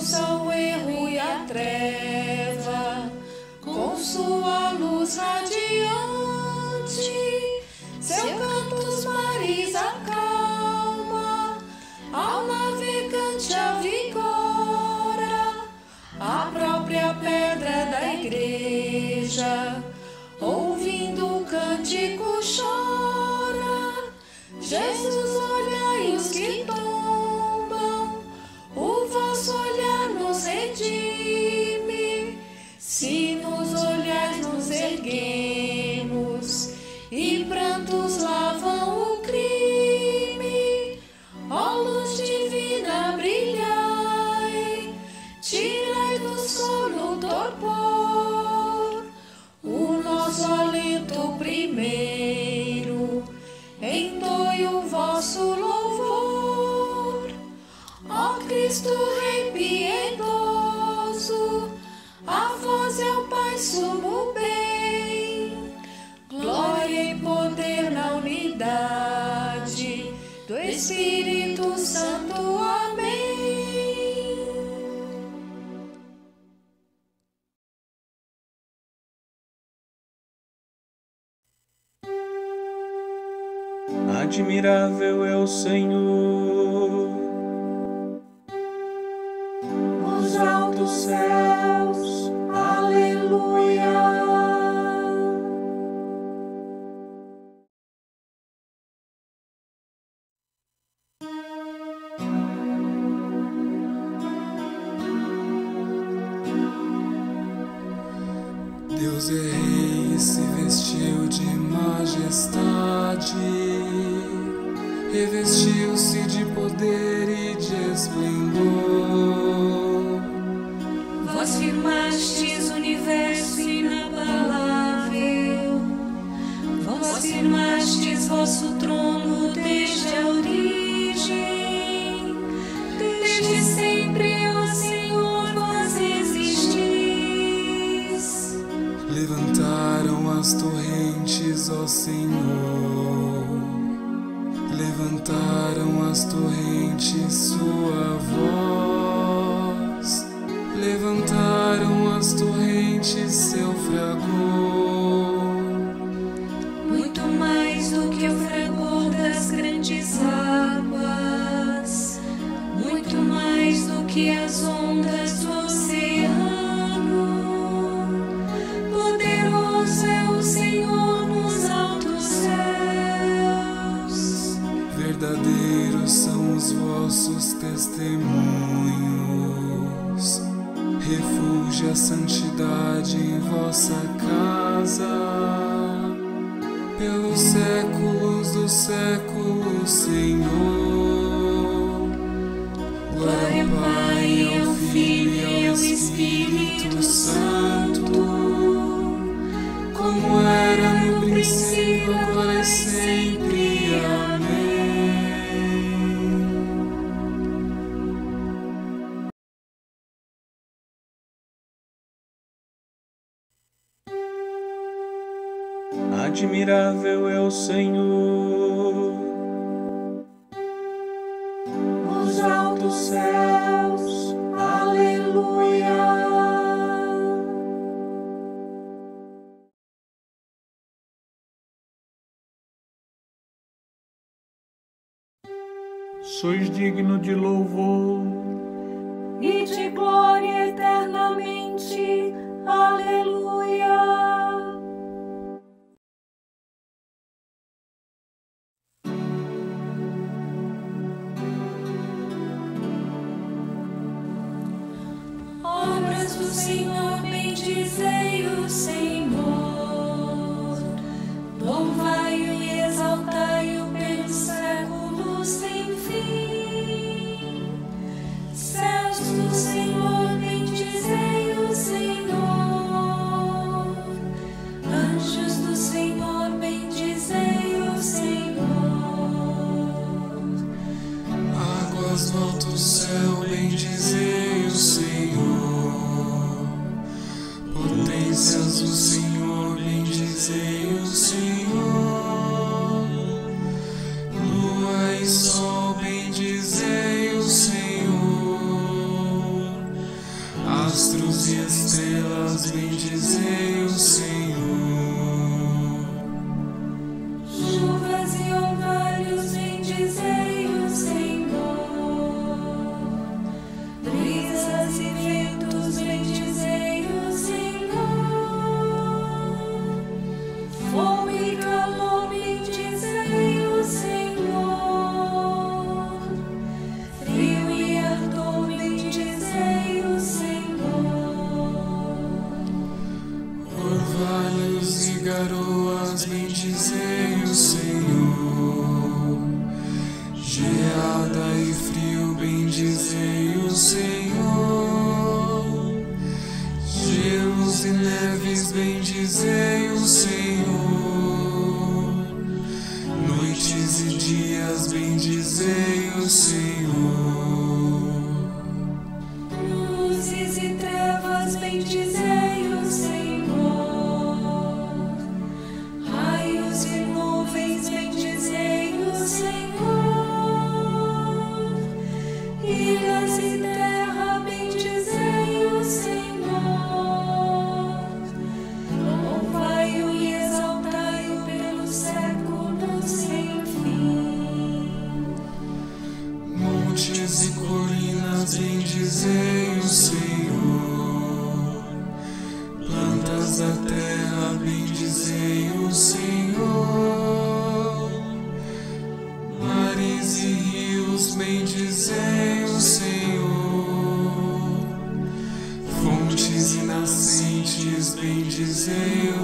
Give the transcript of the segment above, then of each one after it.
expulsa o erro e a treva, com sua luz radiante, seu canto os mares acalma, ao navegante avigora, a própria pedra da igreja, ouvindo o cântico chora. Jesus, torpor, o nosso alento primeiro, entoie o vosso louvor. Ó Cristo Rei piedoso, a vós é o Pai sumo bem, glória e poder na unidade do Espírito Admirável é o Senhor. Nos altos céus, A santidade em vossa casa. Pelos séculos dos séculos, Senhor. Glória ao Pai, ao Filho e ao Espírito Santo, como era no princípio, admirável é o Senhor. Nos altos céus, aleluia. Sois digno de louvor e de glória eternamente, aleluia. as it rains. bem dizer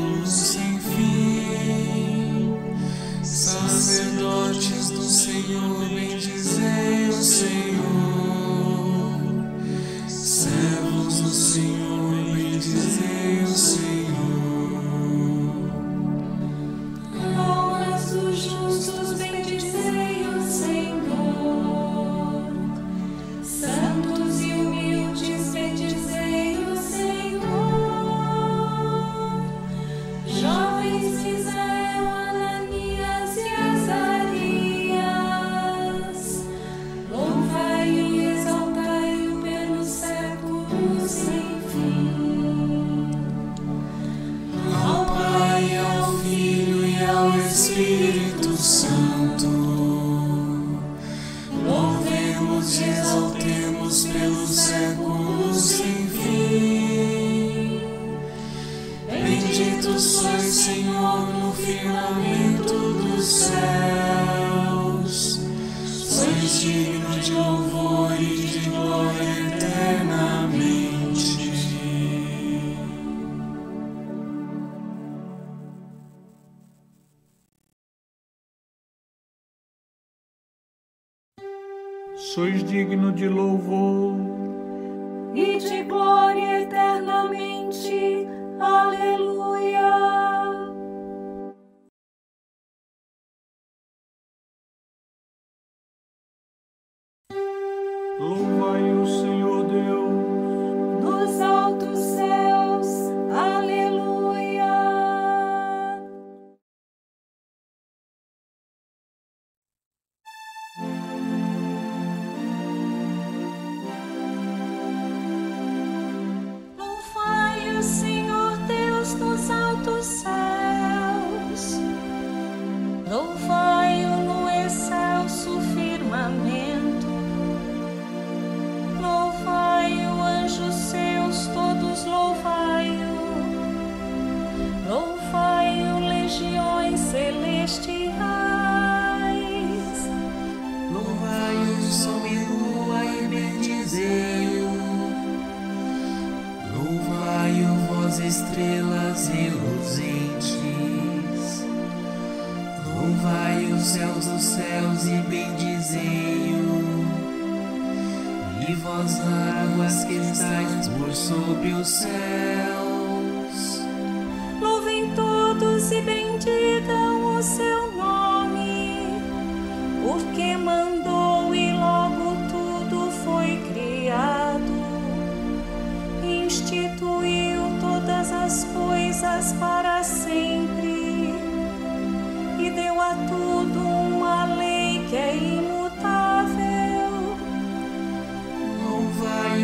luz. Espírito Santo. Louvemos e exaltemos pelos séculos. Digno de louvor e de glória eternamente. Aleluia. Louvai o Senhor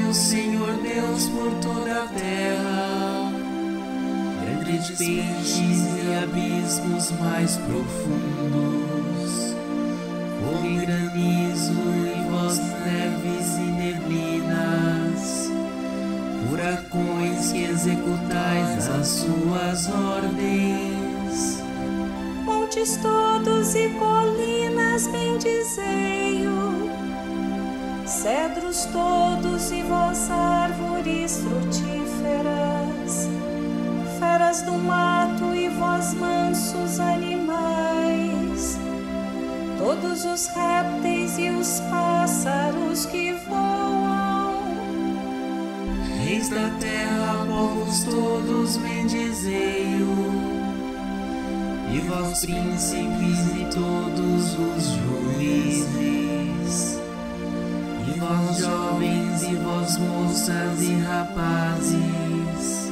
o Senhor Deus por toda a terra, grandes peixes e abismos mais profundos, e granizo e vós neves e neblinas, furacões que executais as suas ordens. Montes todos e colinas bendizei-o, cedros todos e vós árvores frutíferas, feras do mato e vós mansos animais, todos os répteis e os pássaros que voam. Reis da terra, povos todos, bendizei-o. E vós, príncipes e todos os juízes, vós, jovens, e vós, moças e rapazes,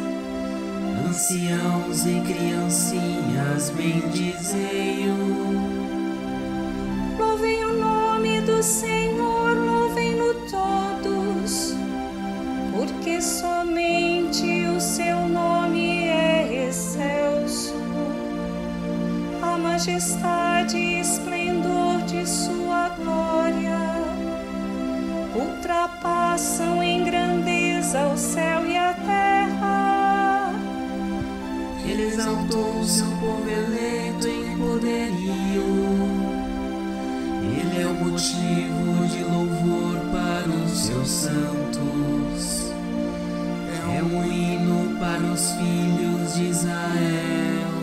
anciãos e criancinhas, bendizei-o. Louvem o nome do Senhor, louvem-no todos, porque somente o seu nome é excelso. A majestade e esplendor de sua glória ultrapassam em grandeza o céu e a terra. Ele exaltou o seu povo eleito em poderio. Ele é o motivo de louvor para os seus santos. É um hino para os filhos de Israel.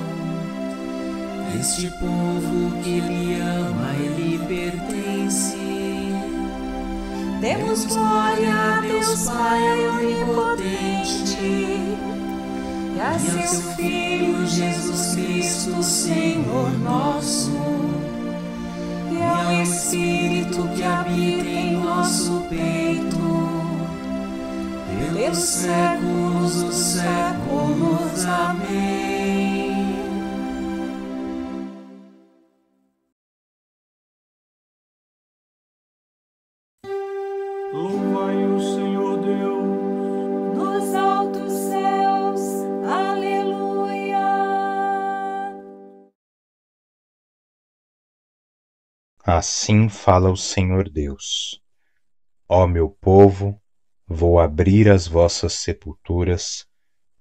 Este povo que ele ama, ele pertence. Demos glória a Deus Pai onipotente e a seu Filho Jesus Cristo, Senhor nosso, e ao Espírito que habita em nosso peito, pelos séculos dos séculos. Amém. Assim fala o Senhor Deus. Ó meu povo, vou abrir as vossas sepulturas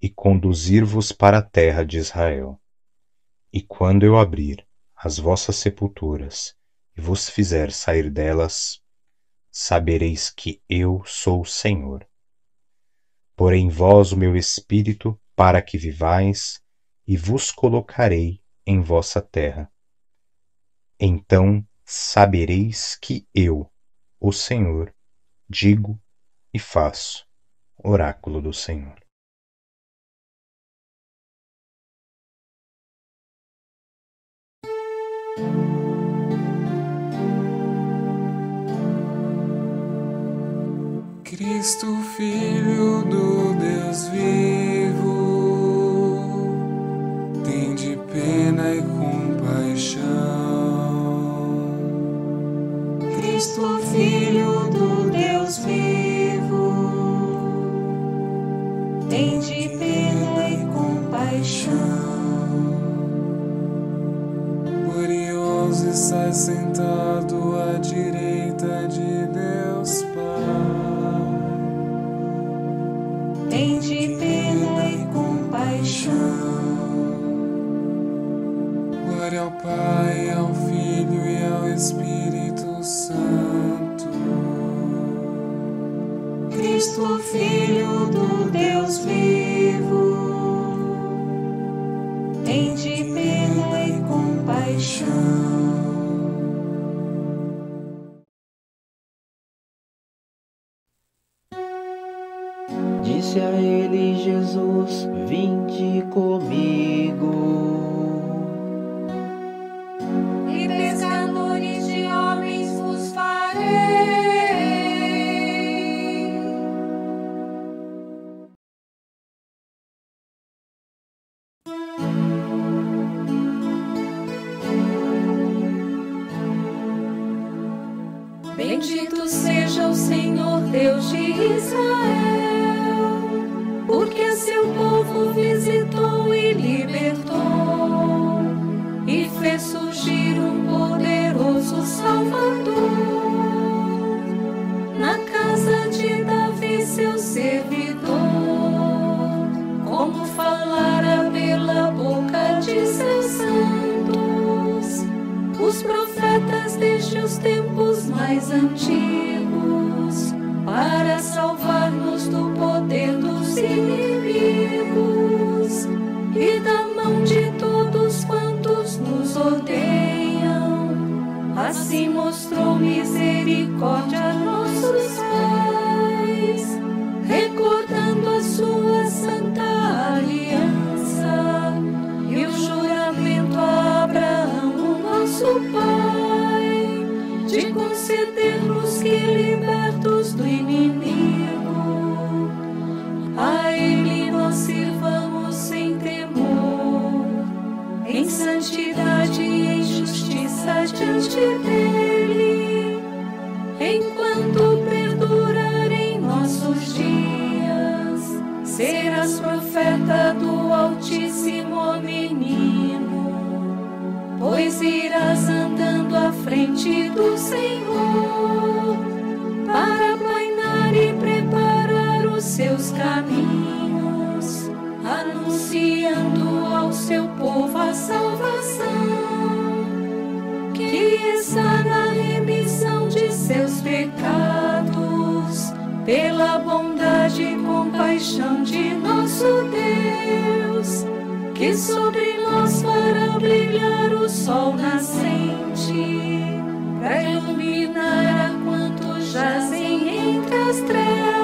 e conduzir-vos para a terra de Israel. E quando eu abrir as vossas sepulturas e vos fizer sair delas, sabereis que eu sou o Senhor. Porei em vós o meu espírito para que vivais, e vos colocarei em vossa terra. Então sabereis que eu, o Senhor, digo e faço. Oráculo do Senhor. Cristo, Filho do Deus vivo, tem de pena e compaixão. Compaixão. Tem de pena e compaixão. Disse a ele Jesus: Vinde comigo. Os profetas desde os tempos mais antigos, para salvar-nos seu povo a salvação, que está na remissão de seus pecados, pela bondade e compaixão de nosso Deus, que sobre nós fará brilhar o sol nascente, para iluminar a quantos jazem entre as trevas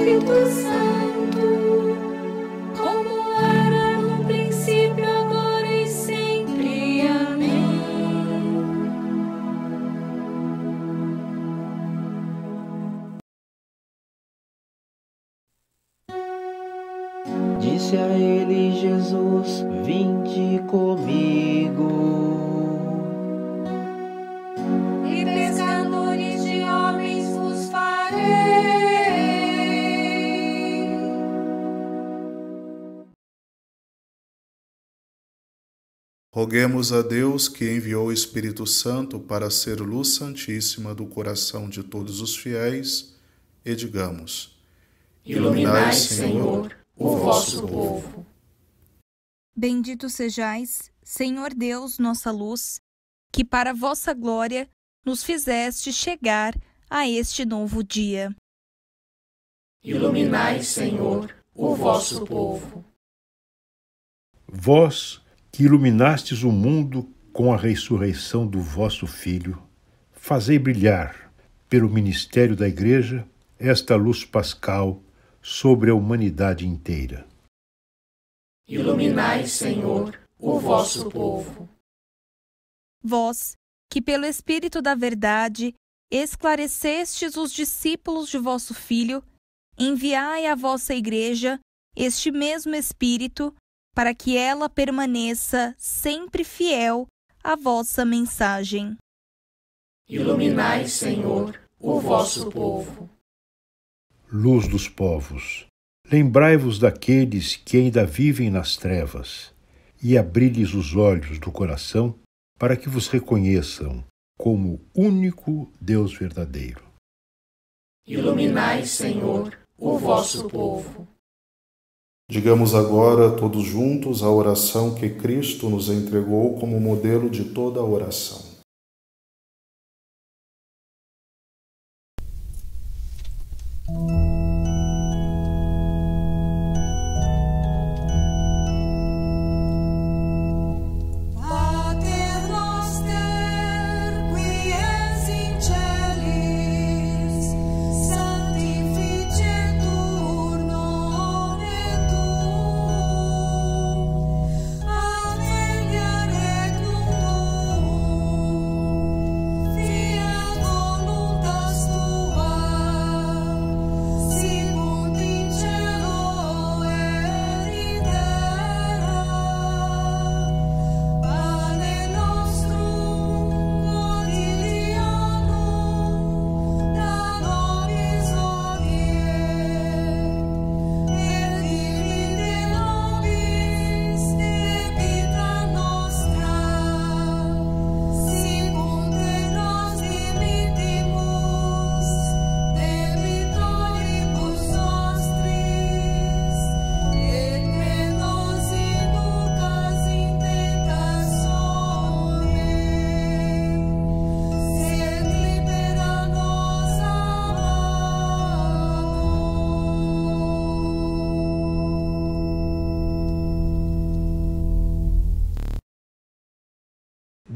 Espírito Santo, Roguemos a Deus que enviou o Espírito Santo para ser luz santíssima do coração de todos os fiéis e digamos: Iluminai, Senhor, o vosso povo. Bendito sejais, Senhor Deus, nossa luz, que para vossa glória nos fizeste chegar a este novo dia. Iluminai, Senhor, o vosso povo. Vós que iluminastes o mundo com a ressurreição do vosso Filho, fazei brilhar, pelo ministério da Igreja, esta luz pascal sobre a humanidade inteira. Iluminai, Senhor, o vosso povo. Vós, que pelo Espírito da Verdade esclarecestes os discípulos de vosso Filho, enviai à vossa Igreja este mesmo Espírito, para que ela permaneça sempre fiel à vossa mensagem. Iluminai, Senhor, o vosso povo. Luz dos povos, lembrai-vos daqueles que ainda vivem nas trevas, e abri-lhes os olhos do coração para que vos reconheçam como único Deus verdadeiro. Iluminai, Senhor, o vosso povo. Digamos agora, todos juntos, a oração que Cristo nos entregou como modelo de toda oração.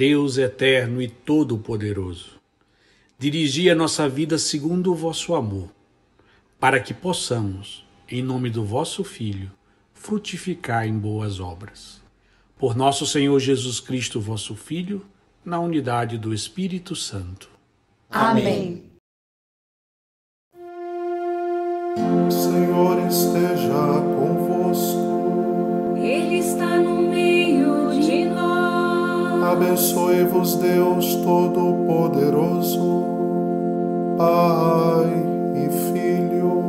Deus eterno e todo-poderoso, dirigi a nossa vida segundo o vosso amor, para que possamos, em nome do vosso Filho, frutificar em boas obras. Por nosso Senhor Jesus Cristo, vosso Filho, na unidade do Espírito Santo. Amém. Senhor esteja convosco. Ele está no meio. Abençoe-vos, Deus Todo-Poderoso, Pai e Filho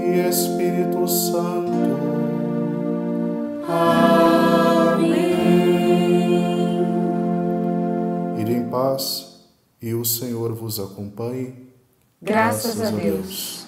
e Espírito Santo. Amém. Ide em paz e o Senhor vos acompanhe. Graças a Deus.